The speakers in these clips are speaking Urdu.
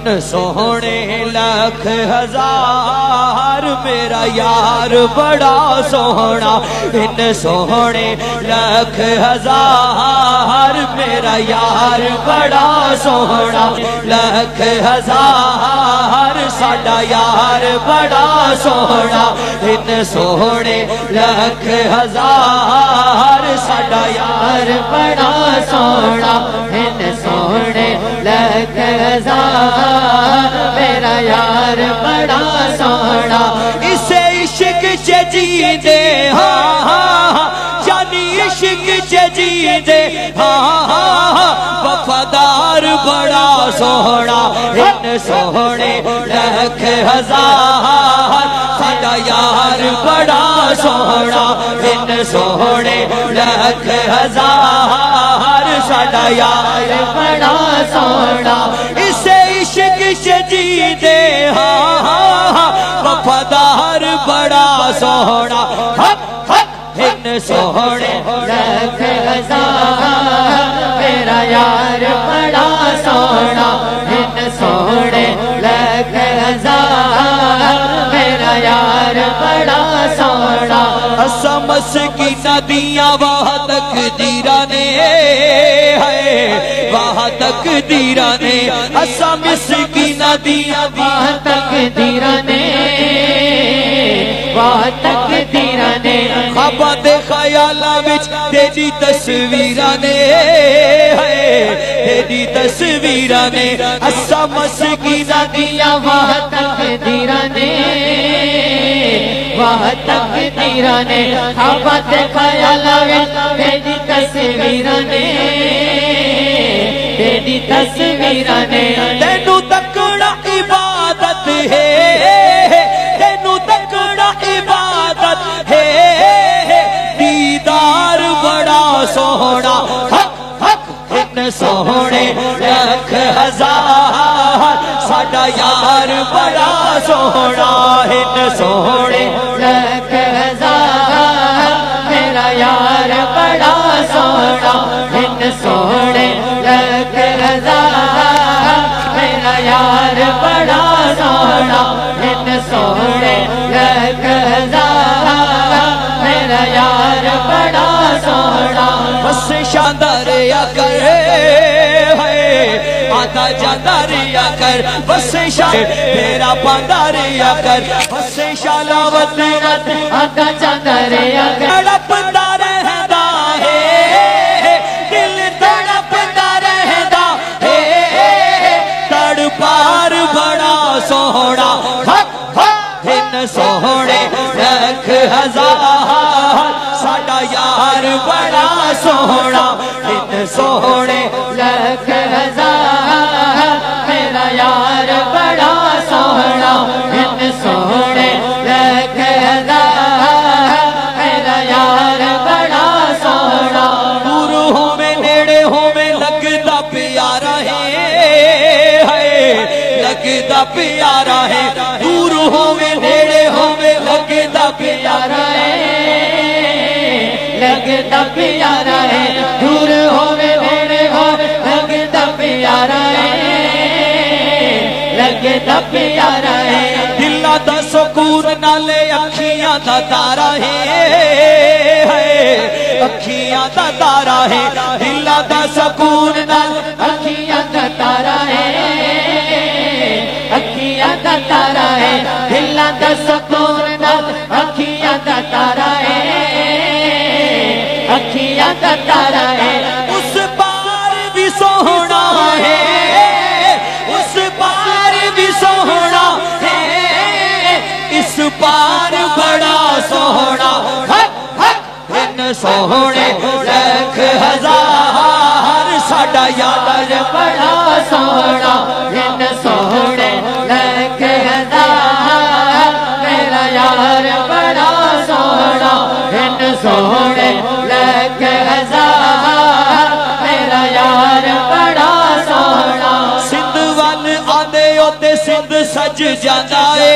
ان سونے لکھ ہزار میرا یار بڑا سونا ان سونے لکھ ہزار میرا یار بڑا سونا لکھ ہزار ساڈا یار بڑا سونا ان سونے لکھ ہزار ساڈا یار بڑا سونا ان سونے لکھ ہزار میرا یار بڑا سونا اسے عشق چ جی دے ہاں ہاں ہاں جانی عشق چ جی دے ہاں ہاں ہاں وفادار بڑا بڑا سونا ان سونے لکھ ہزار ساڈا یار بڑا سونا اسے عشق چ جی دے ہاں ہاں ہاں وفادار بڑا سونا حق حق ان سمس کی ندیاں وہ تک دیرانے ہے وہ تک دیرانے سمس کی ندیاں وہ تک دیرانے وہ تک دیرانے خواباں دے خیالاں وچ تیری تصویراں نے تیری تصویراں نے اسا مسکینہ دیاں واہ واہ تقدیراں نے خواباں دے خیالاں تیری تصویراں نے تیری تصویراں نے تینوں تکڑا عبادت ہے تینوں تکڑا عبادت ہے۔ دیدار بڑا سونا حق حق ان سونے لکھ ہزار ساڈا یار بڑا سونا ان سونے لکھ ہزار میرا یار بڑا سونا ان سونے لکھ ہزار میرا یار بڑا سونا ان سونے لکھ ہزار میرا یار بڑا سونا بس شاندار یا کر آتا جاندار یا کر بس شاہ میرا پاندار یا کر بس شالاوت رت آتا جاندار یا کر۔ تڑپتا رہتا ہے، دل تڑپتا رہتا ہے۔ تڑپار بڑا سوڑا حق حق ان سوڑے رکھ ہزار۔ ساڈا یار بڑا سونا ان سونے لکھ لگتا پیارا ہے۔ دور ہو نیڑے ہو میں لگتا پیارا ہے۔ لگتا پیارا ہے۔ دور ہو میں نیڑے ہو لگتا پیارا ہے۔ لگتا پیارا ہے۔ دلہ دا سکون نالے اکھیاں دا تارا ہے۔ اکھیاں دا تارا ہے۔ دلہ دا سکون نال اکھیاں دا تارا ہے۔ تارا ہے دلہ دا سکون نال اکھیاں دا تارا ہے اکھیاں دا تارا ہے اس پار بھی سونا ہے اس پار بھی سونا ہے اس پار بڑا سونا سونے ہزار ساڈا یار بڑا سونا تے سندھ سج جانا ہے۔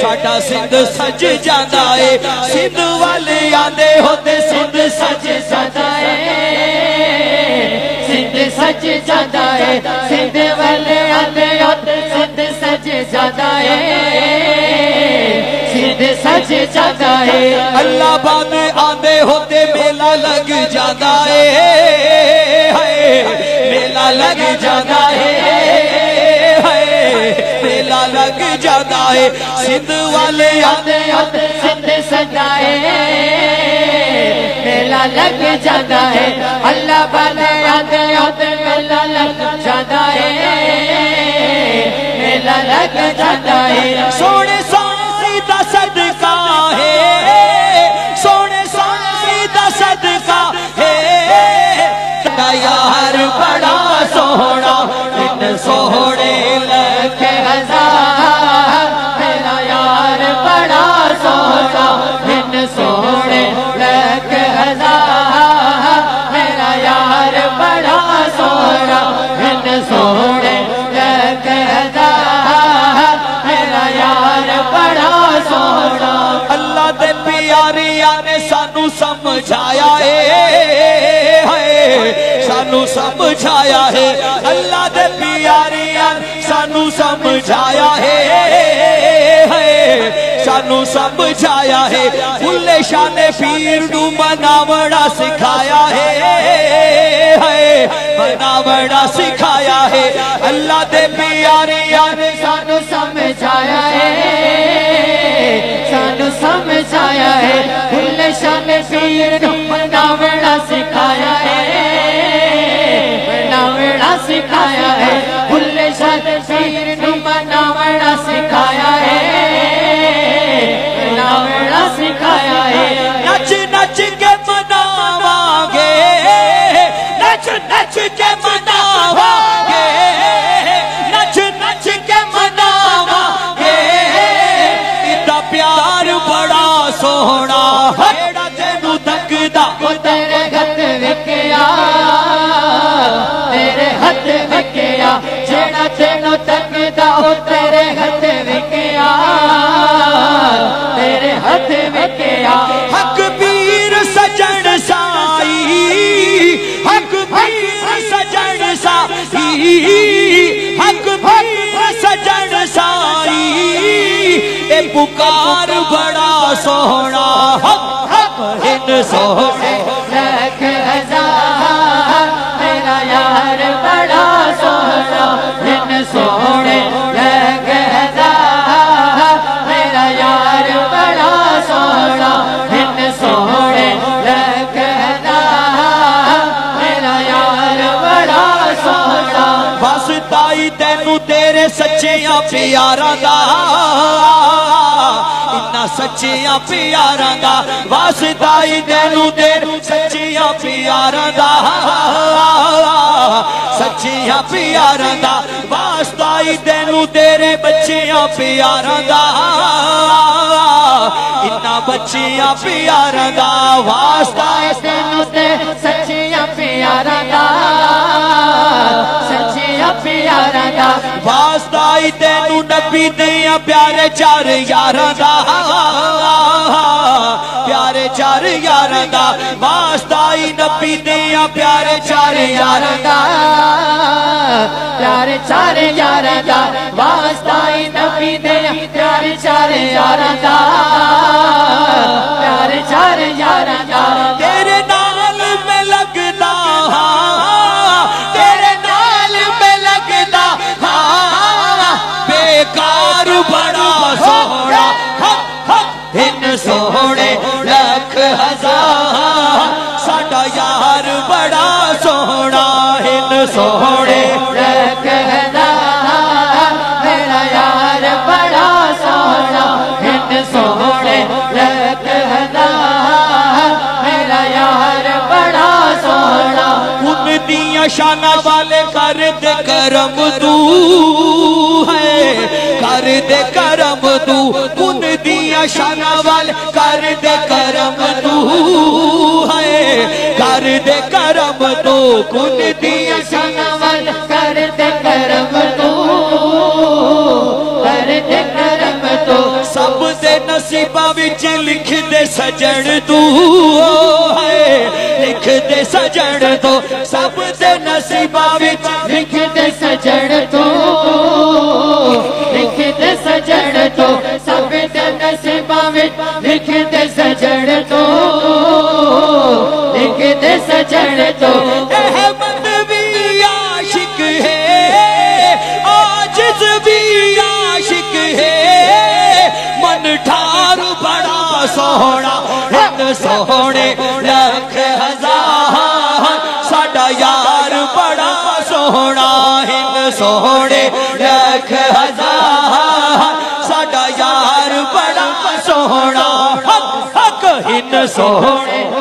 ساڈا سندھ سج جانا ہے۔ سندھ والے آندے ہوتے سندھ سج جانا ہے۔ سندھ سج جانا ہے۔ سندھ والے آندے ہوتے سندھ سج جانا ہے۔ سچ جاتا ہے۔ اللہ بانے آدھے ہوتے میلہ لگ جاتا ہے۔ میلہ لگ جاتا ہے۔ میلہ لگ جاتا ہے۔ سندھ والے آتے آتے سندھ سجائے میلہ لگ جاتا ہے۔ اللہ بنے آتے آتے میلہ لگ جاتا ہے۔ میلہ لگ جاتا ہے۔ سونے سمجھایا ہے۔ سانو سمجھایا ہے۔ اللہ دے پیاریاں سانو سمجھایا ہے۔ سانو سمجھایا ہے۔ بھلے شان پیر نو مناوڑا سکھایا ہے۔ مناوڑا سکھایا ہے۔ اللہ دے پیاریاں شان پیر نو مناوڑا سکھایا ہے۔ مناوڑا سکھایا ہے۔ بھل شان پیر نو مناوڑا سکھایا ہے۔ مناوڑا سکھایا ہے۔ نچ نچ کے مناواں گے نچ نچ کے مناواں گے سجن سائی حق پیر سجن سائی اے پکار بڑا سونا حق حق ہن واسطائی تینو تیرے سچیاں پیاراں دا اتنا سچیاں پیاراں دا واسطائی تینو تیرے سچیاں پیاراں دا سچیاں پیاراں دا واسطائی تینو تیرے بچیاں پیاراں دا اتنا بچیاں پیاراں دا واسطائی تینوں تے سچیاں پیاراں دا سچیاں پیاراں دا واسطائی تینو نبی دیا پیارے چار یاراں دا پیارے چار یاراں دا واسطائی نبی دیا پیارے چار یاراں دا پیارے چار یاراں دا واسطائی نبی دے پیارے چار یاراں دا پیارے یار بڑا سونا ان سوڑے رکھ ہزار میرا یار بڑا سونا ہند سونے رکھ ہزار میرا یار بڑا سونا ان دیا شانہ والے کر دے کرم تو کن دیا شانہ شنول کر دے کرم تو کر دے کرم تو سب دے نصیبہ وچ لکھ دے سجن تو ہے لکھ دے سجن تو سب دے نصیبہ وچ لکھ دے سونے لکھ ہزار ساڈا یار بڑا سونا ہند سونے لکھ ہزار ساڈا یار بڑا سونا حق حق ہند سونے